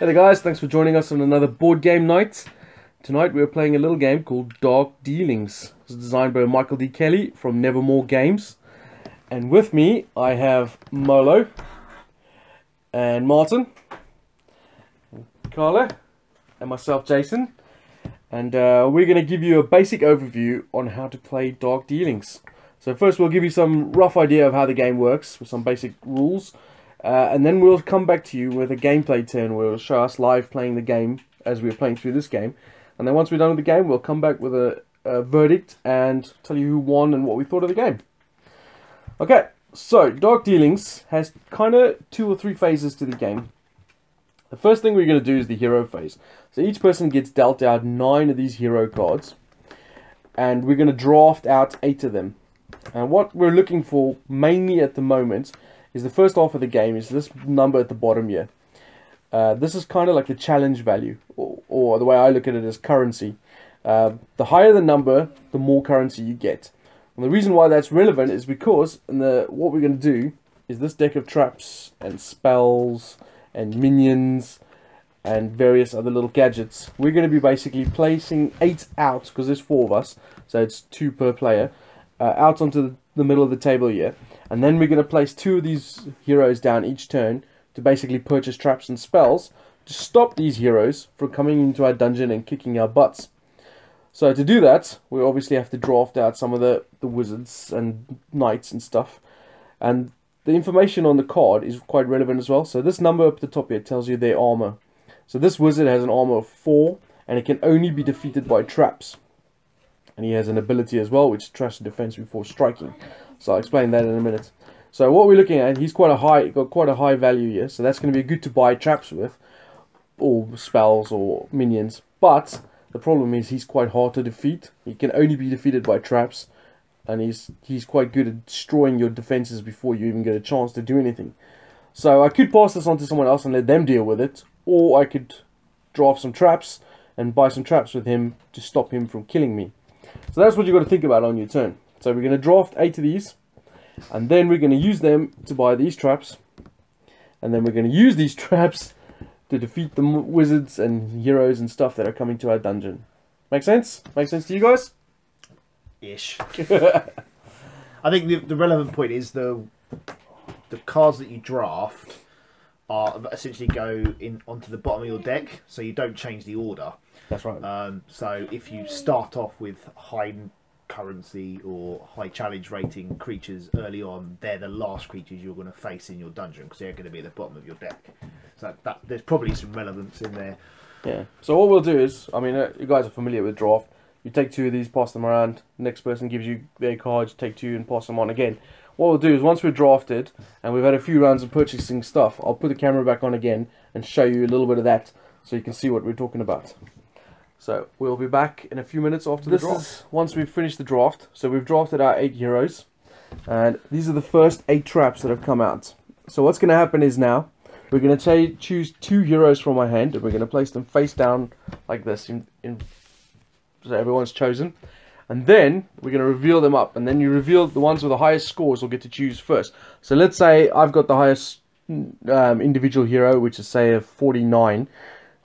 Hey there guys, thanks for joining us on another board game night. Tonight we're playing a little game called Dark Dealings. It's designed by Michael D. Kelly from Nevermore Games. And with me I have Milo and Martin, Carla, and myself Jason. And uh, we're going to give you a basic overview on how to play Dark Dealings. So first we'll give you some rough idea of how the game works with some basic rules. Uh, and then we'll come back to you with a gameplay turn where we'll show us live playing the game as we're playing through this game. And then once we're done with the game, we'll come back with a, a verdict and tell you who won and what we thought of the game. Okay, so Dark Dealings has kind of two or three phases to the game. The first thing we're going to do is the hero phase. So each person gets dealt out nine of these hero cards. And we're going to draft out eight of them. And what we're looking for mainly at the moment is the first half of the game is this number at the bottom here. Uh, this is kind of like the challenge value, or, or, the way I look at it is currency. Uh, the higher the number, the more currency you get. And the reason why that's relevant is because the what we're going to do is this deck of traps and spells and minions and various other little gadgets. We're going to be basically placing eight out, because there's four of us, so it's two per player, uh, out onto the middle of the table here. And then we're going to place two of these heroes down each turn to basically purchase traps and spells to stop these heroes from coming into our dungeon and kicking our butts. So to do that, we obviously have to draft out some of the, the wizards and knights and stuff. And the information on the card is quite relevant as well. So this number up at the top here tells you their armor. So this wizard has an armor of 4 and it can only be defeated by traps. And he has an ability as well which trash defense before striking. So I'll explain that in a minute. So what we're looking at, he's quite a high, got quite a high value here. So that's going to be good to buy traps with, or spells or minions. But the problem is he's quite hard to defeat. He can only be defeated by traps, and he's he's quite good at destroying your defenses before you even get a chance to do anything. So I could pass this on to someone else and let them deal with it, or I could draft some traps and buy some traps with him to stop him from killing me. So that's what you've got to think about on your turn. So we're going to draft eight of these. And then we're going to use them to buy these traps. And then we're going to use these traps to defeat the wizards and heroes and stuff that are coming to our dungeon. Make sense? Make sense to you guys? Ish. I think the, the relevant point is the the cards that you draft are essentially go in onto the bottom of your deck, so you don't change the order. That's right. Um, so if you start off with high currency or high challenge rating creatures early on, they're the last creatures you're going to face in your dungeon because they're going to be at the bottom of your deck. So that, there's probably some relevance in there. Yeah. So what we'll do is, I mean, uh, you guys are familiar with draft. You take two of these, pass them around. Next person gives you their cards, take two and pass them on again. What we'll do is once we're drafted and we've had a few rounds of purchasing stuff, I'll put the camera back on again and show you a little bit of that so you can see what we're talking about. So we'll be back in a few minutes after this the draft. Is once we've finished the draft. So we've drafted our eight heroes. And these are the first eight traps that have come out. So what's going to happen is now, we're going to choose two heroes from my hand. And we're going to place them face down like this. In, in, so everyone's chosen. And then we're going to reveal them up. And then you reveal the ones with the highest scores will get to choose first. So let's say I've got the highest um, individual hero, which is say a 49.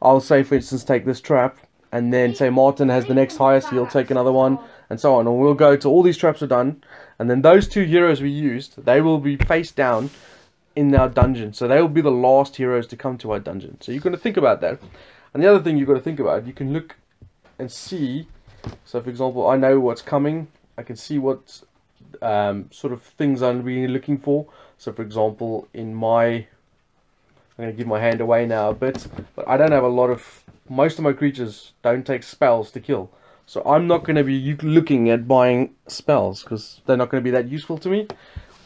I'll say, for instance, take this trap and then say Martin has the next highest, he'll take another one, and so on. And we'll go to all these traps are done, and then those two heroes we used, they will be face down in our dungeon. So they will be the last heroes to come to our dungeon. So you've got to think about that. And the other thing you've got to think about, you can look and see. So for example, I know what's coming. I can see what um, sort of things I'm really looking for. So for example, in my, I'm going to give my hand away now a bit, but I don't have a lot of most of my creatures don't take spells to kill. So I'm not going to be looking at buying spells because they're not going to be that useful to me.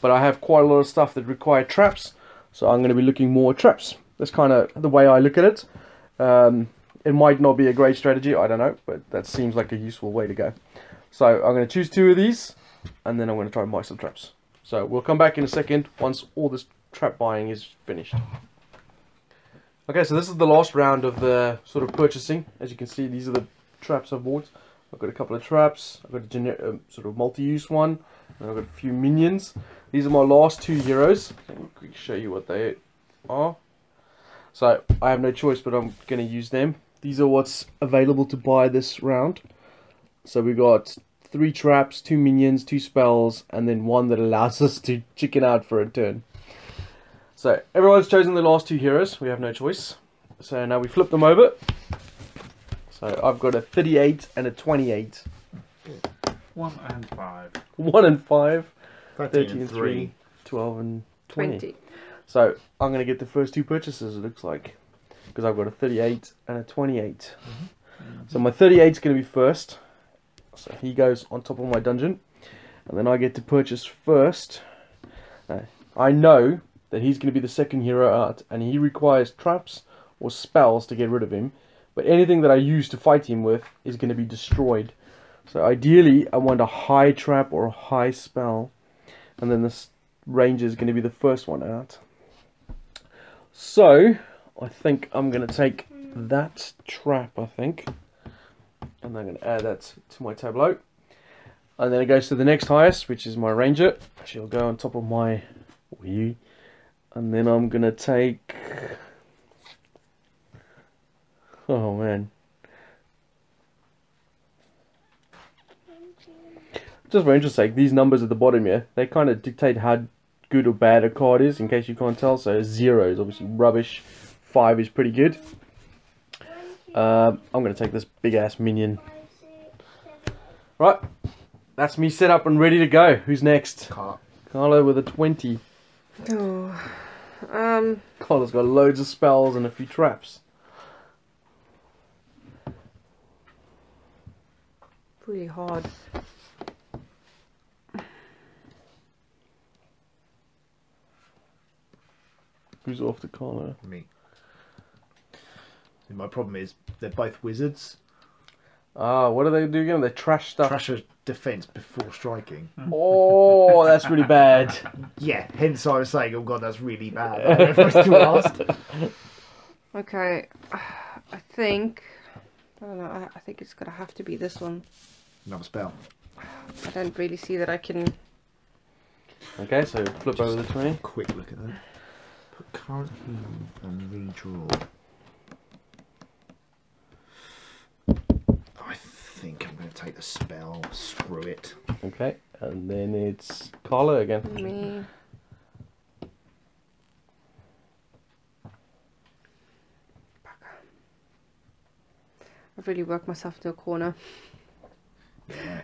But I have quite a lot of stuff that require traps. So I'm going to be looking more at traps. That's kind of the way I look at it. Um, it might not be a great strategy, I don't know. But that seems like a useful way to go. So I'm going to choose two of these. And then I'm going to try and buy some traps. So we'll come back in a second once all this trap buying is finished. Okay, so this is the last round of the sort of purchasing. As you can see, these are the traps I've bought. I've got a couple of traps. I've got a uh, sort of multi-use one. And I've got a few minions. These are my last two heroes. Let me show you what they are. So I have no choice, but I'm going to use them. These are what's available to buy this round. So we got three traps, two minions, two spells, and then one that allows us to chicken out for a turn. So everyone's chosen the last two heroes. We have no choice. So now we flip them over. So I've got a 38 and a 28. One and five. 1 and 5, 13, 13 and 3. 3, 12 and 20. 20. So I'm going to get the first two purchases, it looks like. Because I've got a 38 and a 28. Mm-hmm. So my 38 is going to be first. So he goes on top of my dungeon. And then I get to purchase first. Now, I know that he's going to be the second hero out. And he requires traps or spells to get rid of him. But anything that I use to fight him with is going to be destroyed. So ideally, I want a high trap or a high spell. And then this ranger is going to be the first one out. So, I think I'm going to take that trap, I think. And I'm going to add that to my tableau. And then it goes to the next highest, which is my ranger. She'll go on top of my Wii. And then I'm going to take... Oh, man. Just for interest sake, these numbers at the bottom here, they kind of dictate how good or bad a card is, in case you can't tell. So zero is obviously rubbish, five is pretty good. Um, I'm going to take this big ass minion. Right, that's me set up and ready to go. Who's next? Car. Carla with a 20. Oh. Um, Carla's got loads of spells and a few traps. Pretty hard. Who's off to Carla? Me. And my problem is they're both wizards. Ah, what do they do again? They trash stuff. Trash a defense before striking. Oh, that's really bad. Yeah, hence I was saying, oh god, that's really bad. I don't know if I was too last. Okay, I think. I don't know. I, I think it's gonna have to be this one. Another spell. I don't really see that I can. Okay, so flip over the 20. Quick look at that. Put current healing and redraw. I think I'm going to take the spell. Screw it. Okay, and then it's Carla again. Me. I've really worked myself into a corner.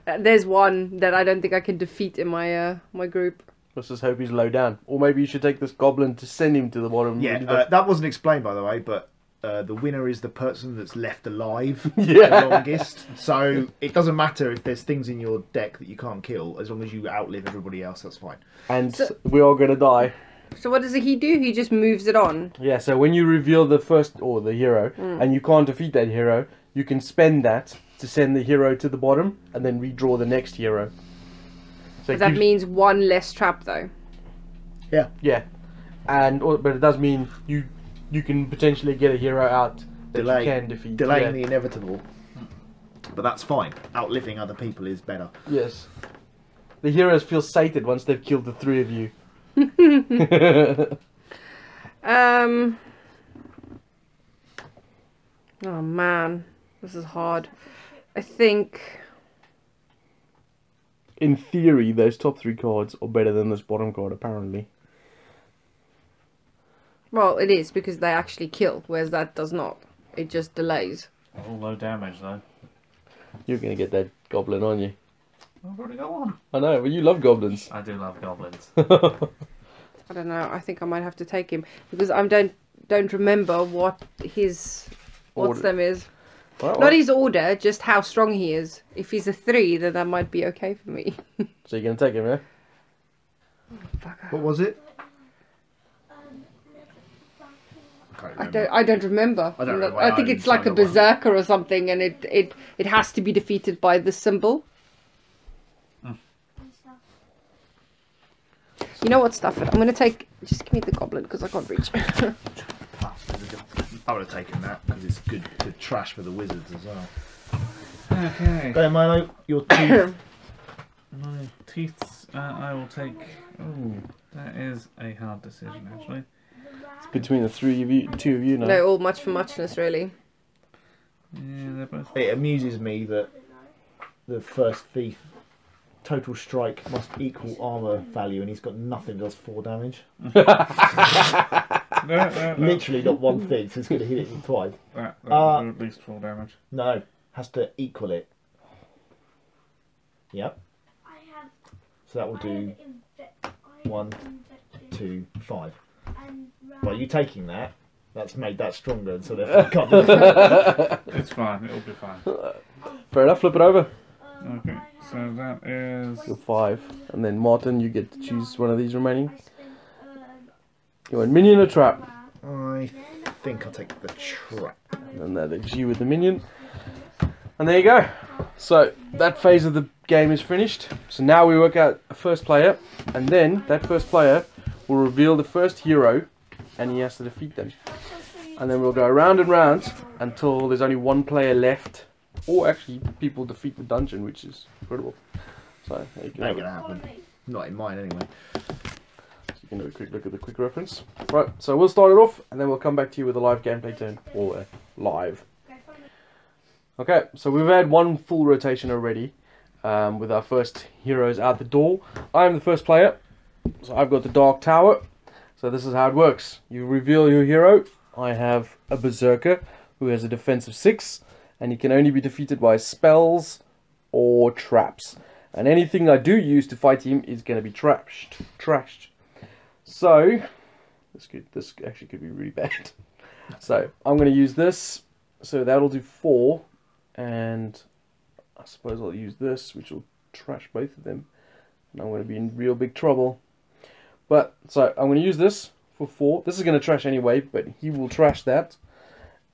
Uh, there's one that I don't think I can defeat in my uh, my group. Let's just hope he's low down. Or maybe you should take this goblin to send him to the bottom. Yeah, uh, that wasn't explained by the way, but uh, the winner is the person that's left alive Yeah. the longest. So it doesn't matter if there's things in your deck that you can't kill, as long as you outlive everybody else, that's fine. and So- we are gonna die. So what does he do? He just moves it on. Yeah, so when you reveal the first or the hero Mm. and you can't defeat that hero, you can spend that to send the hero to the bottom and then redraw the next hero. So it that gives- means one less trap though. Yeah. yeah, and or- but it does mean you you can potentially get a hero out that Delay- you can defeat. Delaying yeah. the inevitable. But that's fine. Outliving other people is better. Yes. The heroes feel sated once they've killed the three of you. Um. Oh man, this is hard. I think. In theory, those top three cards are better than this bottom card, apparently. Well, it is because they actually kill, whereas that does not. It just delays. All low damage though. You're gonna get that goblin on you. I've already got one. I know, but you love goblins. I do love goblins. I don't know. I think I might have to take him because I don't don't remember what his what's Order. them is. Well, Not his order, just how strong he is. If he's a three, then that might be okay for me. So you're gonna take him, yeah? Oh, Fucker. What was it? Can't I don't. I don't remember. I don't remember. I I think it's like a find that one. berserker or something, and it it it has to be defeated by the symbol. You know what, stuff it. I'm gonna take. Just give me the goblin because I can't reach. I would have taken that because it's good, to trash for the wizards as well. okay. Go ahead, Milo. Your two. My teeth, uh, I will take. Oh, that is a hard decision actually. It's between the three of you, two of you now. No, all much for muchness, really. Yeah, they're both. It amuses me that the first thief total strike must equal armor value, and he's got nothing. Does four damage. No, no, no. Literally not one thing. So it's going to hit it twice. That, that Uh, at least full damage. No, has to equal it. Yep. I have. So that will I do have inve- I have one, invective two, five. And By you taking that, that's made that stronger, so therefore you can't do it. It's fine. It'll be fine. Fair enough, flip it over. Okay, so that is. So five. And then Martin, you get to choose one of these remaining. I spent, um, You want minion or trap? I think I'll take the trap. And that is you with the minion. And there you go. So that phase of the game is finished. So now we work out a first player, and then that first player will reveal the first hero, and he has to defeat them. And then we'll go round and round until there's only one player left, or actually people defeat the dungeon, which is incredible. So there you can, Ain't gonna happen. Not in mine anyway. So you can have a quick look at the quick reference. Right, so we'll start it off, and then we'll come back to you with a live gameplay turn, or a live Okay, so we've had one full rotation already um, with our first heroes out the door. I'm the first player, so I've got the Dark Tower. So this is how it works. You reveal your hero. I have a Berserker who has a defense of 6, and he can only be defeated by spells or traps. And anything I do use to fight him is going to be trashed. Trashed. So, this could this actually could be really bad. So I'm going to use this. So that'll do 4 and I suppose I'll use this, which will trash both of them, and I'm going to be in real big trouble. But so I'm going to use this for four. This is going to trash anyway, but he will trash that,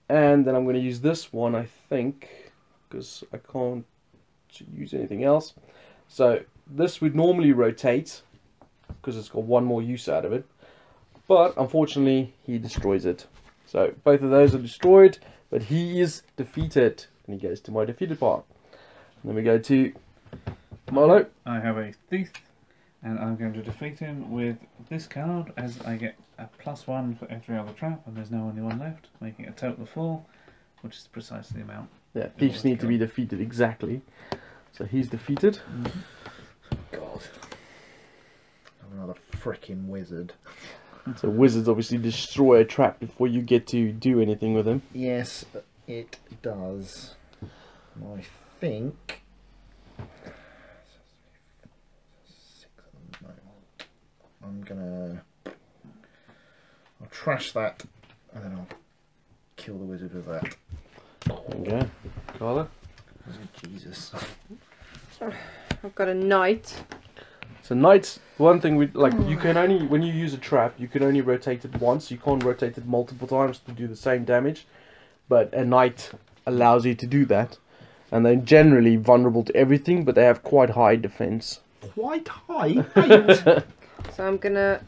and then I'm going to use this one, I think, because I can't use anything else. So this would normally rotate because it's got one more use out of it, but unfortunately he destroys it. So both of those are destroyed, but he is defeated and he goes to my defeated part. And then we go to Milo. I have a thief, and I'm going to defeat him with this card as I get a plus one for every other trap, and there's now only one left, making a total of four, which is precisely the amount. Yeah, thieves need to be defeated exactly. So he's defeated. Mm-hmm. God. I'm another freaking wizard. So wizards obviously destroy a trap before you get to do anything with them. Yes, it does. I think. Six of them, no. I'm gonna. I'll trash that, and then I'll kill the wizard with that. There you go. Carla. Oh, Jesus. I've got a knight. So knights, one thing we like, you can only when you use a trap, you can only rotate it once. You can't rotate it multiple times to do the same damage. But a knight allows you to do that, and they're generally vulnerable to everything, but they have quite high defense. Quite high. Eight. So I'm gonna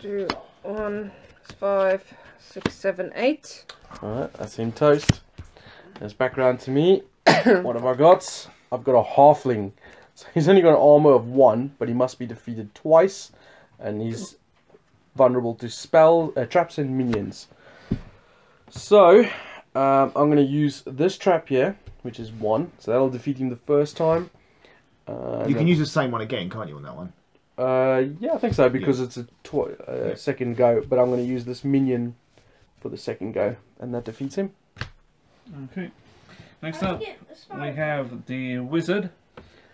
do one, five, six, seven, eight. Alright, that's him toast. There's background to me. what have I got? I've got a halfling. So he's only got an armor of one, but he must be defeated twice, and he's vulnerable to spell uh, traps and minions. So um, I'm going to use this trap here, which is one. So that'll defeat him the first time. Uh, you can then- use the same one again, can't you, on that one? Uh, yeah, I think so because it's a tw- uh, Yeah. second go. But I'm going to use this minion for the second go, and that defeats him. Okay. Next up, we have the wizard,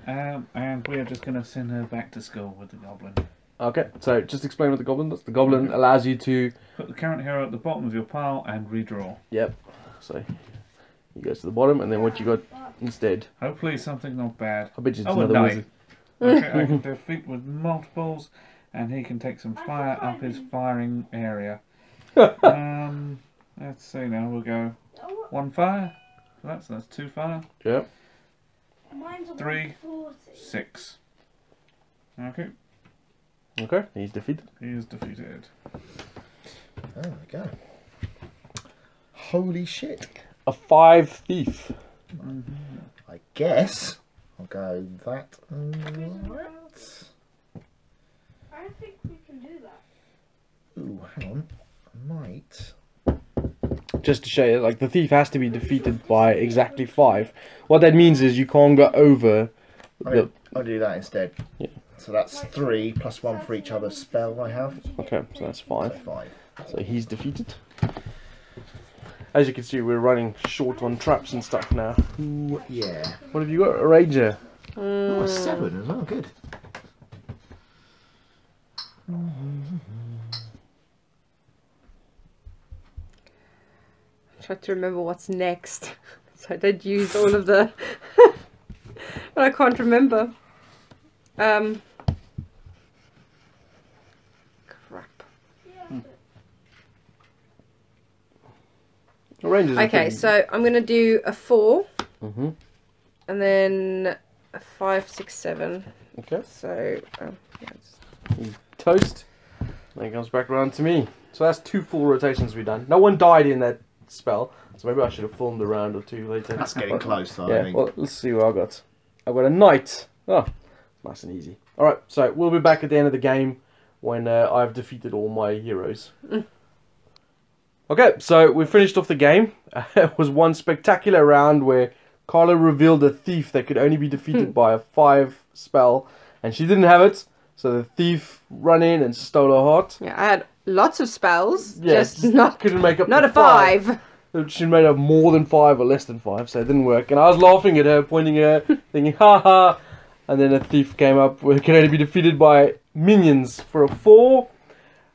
um, and we are just going to send her back to school with the goblin. Okay, so just explain what the goblin does. The goblin allows you to. Put the current hero at the bottom of your pile and redraw. Yep. So you go to the bottom, and then what you got instead? Hopefully something not bad. I bet you it's Oh, a another knight. Wizard. Okay, I can defeat with multiples, and he can take some fire up his firing area. um, let's see now. We'll go one fire. So that's that's two fire. Yep. Mine's Three. Six. Okay, Okay, he's defeated. he is defeated. Oh, there we go. Holy shit. A five thief. I guess I'll go that and that. I don't think we can do that. Ooh, hang on. might. Just to show you, like the thief has to be defeated by exactly five. What that means is you can't go over. I, The, I'll do that instead. Yeah. So that's three plus one for each other spell I have. okay, so that's So five. five. So he's defeated. As you can see, we're running short on traps and stuff now. Ooh, yeah. What have you got? A ranger. Oh, a seven as well. Good. Try to remember what's next. So I don't use all of the. but I can't remember. Um. Crap. A ranger's a Okay, so I'm gonna do a four, Mhm. and then a five, six, seven. Okay. So um, yeah, Toast. Then it comes back around to me. So that's two full rotations we've done. No one died in that spell, so maybe I should have filmed a round or two later. That's getting close, though. I Yeah, think. well, let's see what I got. I've got a knight. Oh, nice and easy. Alright, so we'll be back at the end of the game when uh, I've defeated all my heroes. Okay, so we finished off the game. it was one spectacular round where Carla revealed a thief that could only be defeated hmm. by a five spell, and she didn't have it. So the thief ran in and stole her heart. yeah, I had lots of spells, Yeah, just not couldn't make up not a five. she made up more than five or less than five, so it didn't work. And I was laughing at her, pointing at her, thinking, ha ha. And then a thief came up where it can only be defeated by minions for a four.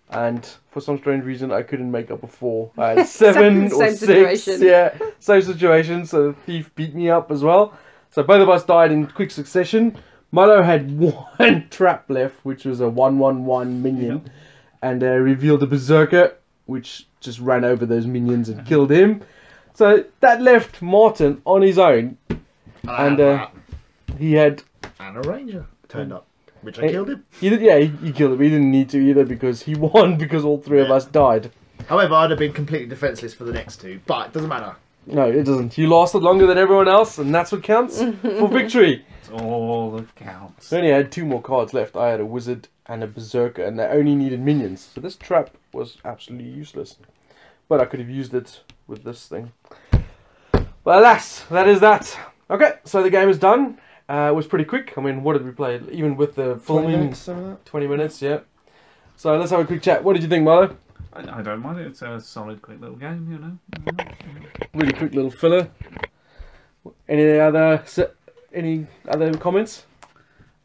And for some strange reason, I couldn't make up a four. I had seven Same or six. situation. Yeah, same situation. So the thief beat me up as well. So both of us died in quick succession. Milo had one trap left, which was a one-one-one minion, and uh, revealed a berserker, which just ran over those minions and killed him. So that left Martin on his own. I and, uh. He had and a ranger turned up, which I Hey. killed him. he did yeah he, he killed him. He didn't need to either because he won because all three of us died. However, I'd have been completely defenseless for the next two, but it doesn't matter. No, it doesn't. You lasted longer than everyone else, and that's what counts for victory. It's all that counts. I only had two more cards left. I had a wizard and a berserker, and I only needed minions. So this trap was absolutely useless. But I could have used it with this thing. But alas, that is that. Okay, so the game is done. Uh, it was pretty quick. I mean, what did we play? Even with the filming, 20 minutes, yeah. So let's have a quick chat. What did you think, Milo? I, I don't mind it. It's a solid, quick little game, you know. Really quick little filler. Any other any other comments?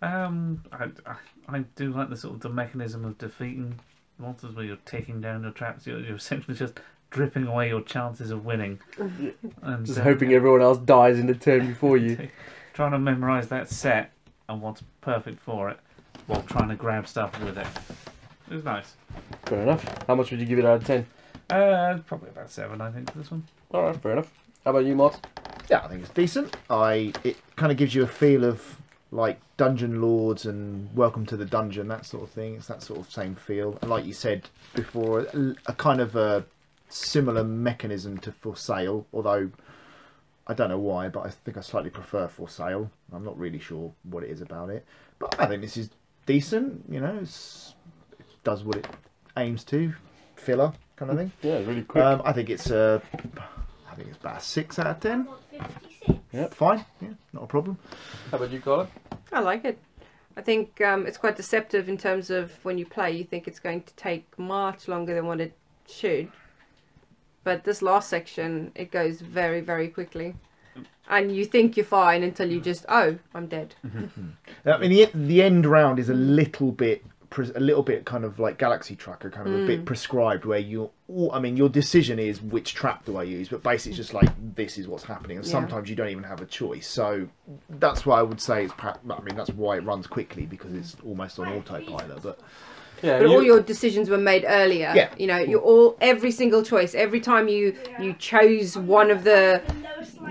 Um, I, I, I do like the sort of the mechanism of defeating monsters where you're taking down your traps. You're, you're essentially just dripping away your chances of winning. And Just uh, hoping everyone else dies in the turn before you. trying to memorize that set and what's perfect for it while trying to grab stuff with it. It was nice. Fair enough. How much would you give it out of 10? Uh, probably about seven, I think, for this one. Alright, fair enough. How about you, Mart? Yeah, I think it's decent. I it kind of gives you a feel of like dungeon lords and welcome to the dungeon that sort of thing. It's that sort of same feel. And like you said before, a, a kind of a similar mechanism to for sale. Although I don't know why, but I think I slightly prefer for sale. I'm not really sure what it is about it, but I think this is decent. You know, it's, it does what it aims to, filler kind of thing. Yeah, really quick. Um, I think it's a, I think it's about a six out of ten. Fine, yeah, not a problem. How about you, Carla? I like it. I think um, it's quite deceptive in terms of when you play, you think it's going to take much longer than what it should. But this last section, it goes very, very quickly. Mm. And you think you're fine until you mm. just, oh, I'm dead. Mm-hmm. I mean, the, the end round is a mm. little bit, a little bit kind of like Galaxy Trucker, kind of a bit prescribed, where you, I mean, your decision is which trap do I use, but basically it's just like this is what's happening, and Yeah. sometimes you don't even have a choice. So that's why I would say it's. I mean, that's why it runs quickly because it's almost on autopilot. But Yeah, But you- all your decisions were made earlier. Yeah. You know, you all every single choice, every time you you chose one of the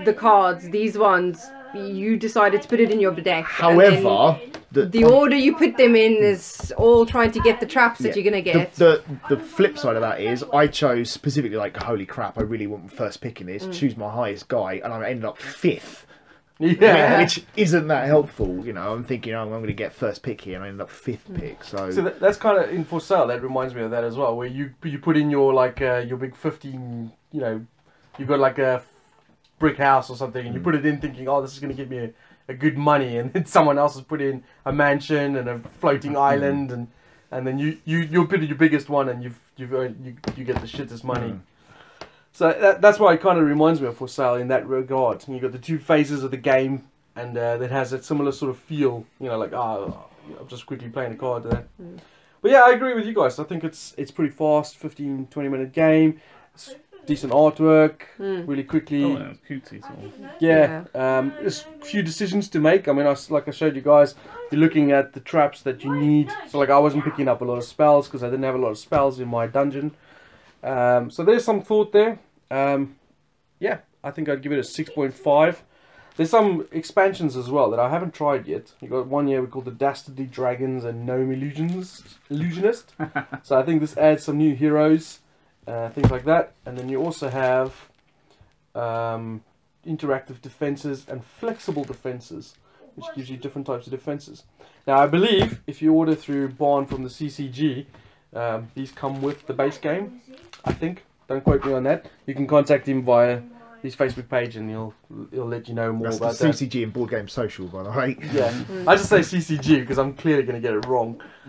the cards, these ones, you decided to put it in your deck. however, the, the order you put them in is all trying to get the traps that you're gonna get. The, the the flip side of that is I chose specifically like holy crap I really want first pick in Mm. this choose my highest guy and I ended up fifth Yeah. which isn't that helpful. You know, I'm thinking, oh, I'm going to get first pick here, and I end up fifth pick. So, So that, that's kind of in for sale. That reminds me of that as well, where you you put in your like uh, your big fifteen. You know, you've got like a brick house or something, and you put it in thinking, oh, this is going to give me a, a good money, and then someone else has put in a mansion and a floating island, and and then you you you put in your biggest one, and you've you've earned, you you get the shittest money. Mm. So that, that's why it kind of reminds me of for sale in that regard. You've got the two phases of the game, and uh, that has a similar sort of feel. You know, like ah, I'm just quickly playing a card. There. But yeah, I agree with you guys. I think it's it's pretty fast, 15, 20 minute game. It's decent artwork, Mm. really quickly. Oh, that was cutesy. Sort. Yeah, um, there's a few decisions to make. I mean, I s like I showed you guys, you're looking at the traps that you need. So like I wasn't picking up a lot of spells because I didn't have a lot of spells in my dungeon. Um, so there's some thought there. Um, yeah, I think I'd give it a 6.5. There's some expansions as well that I haven't tried yet. You got one here we call the Dastardly Dragons and Gnome Illusionist. Illusionist. so I think this adds some new heroes, uh, things like that. And then you also have um, interactive defenses and flexible defenses, which gives you different types of defenses. Now, I believe if you order through Barn from the CCG, um, these come with the base game. I think. Don't quote me on that. You can contact him via his Facebook page, and he'll he'll let you know more that's the about that. CCG and Board Game Social, by the way. Yeah, I just say CCG because I'm clearly going to get it wrong.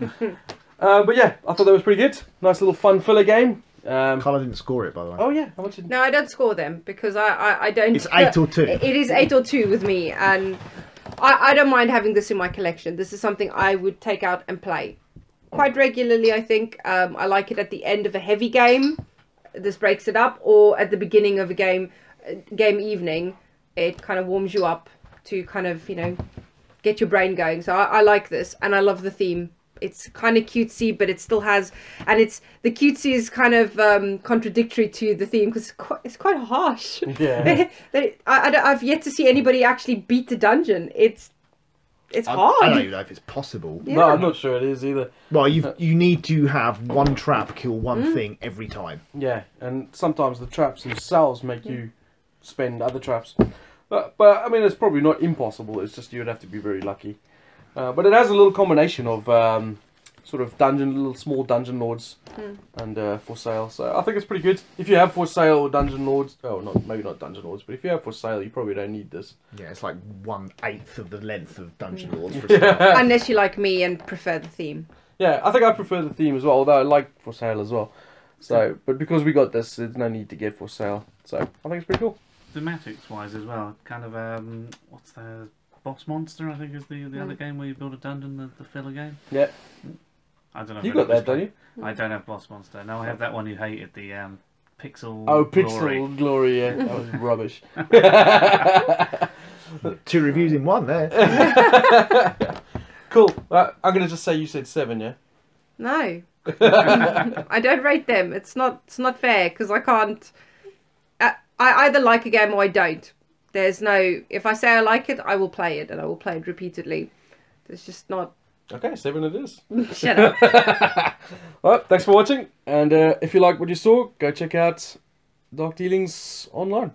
uh, but yeah, I thought that was pretty good. Nice little fun filler game. Um, Carla didn't score it, by the way. oh yeah, how much? Did... No, I don't score them because I, I, I don't. It's eight or two. It is eight or two with me, and I, I don't mind having this in my collection. This is something I would take out and play quite regularly. I think um, I like it at the end of a heavy game. This breaks it up, or at the beginning of a game, uh, game evening. It kind of warms you up to kind of you know get your brain going. So I, I like this, and I love the theme. It's kind of cutesy, but it still has, and it's the cutesy is kind of um, contradictory to the theme because it's quite, it's quite harsh. Yeah. I, I've yet to see anybody actually beat the dungeon. It's it's I, hard. I don't even know if it's possible. Yeah. No, I'm not sure it is either. Well, you you need to have one trap kill one Mm. thing every time. Yeah, and sometimes the traps themselves make you spend other traps. But, but I mean, it's probably not impossible. It's just you'd have to be very lucky. Uh, but it has a little combination of um, sort of dungeon, little small dungeon lords, and uh, for sale. So I think it's pretty good. If you have for sale or dungeon lords, oh, not maybe not dungeon lords, but if you have for sale, you probably don't need this. Yeah, it's like one eighth of the length of Dungeon Mm. Lords for a. Unless you like me and prefer the theme. Yeah, I think I prefer the theme as well, although I like for sale as well. So, but because we got this, there's no need to get for sale. So I think it's pretty cool. Thematics wise as well, kind of um, what's the boss monster? I think is the the other game where you build a dungeon, the, the filler game. Yeah, I don't know. if you I got that, don't you? I don't have boss monster. No, I have that one you hated, the um, pixel. Oh, Pixel Glory. Glory, yeah, that was rubbish. Two reviews in one there. cool. Uh, I'm gonna just say you said seven, yeah. No, I don't rate them. It's not it's not fair because I can't. I, I either like a game or I don't. There's no. If I say I like it, I will play it and I will play it repeatedly. There's just not. Okay, seven it is. Shut up. Well, thanks for watching, and uh, if you like what you saw, go check out Dark Dealings online.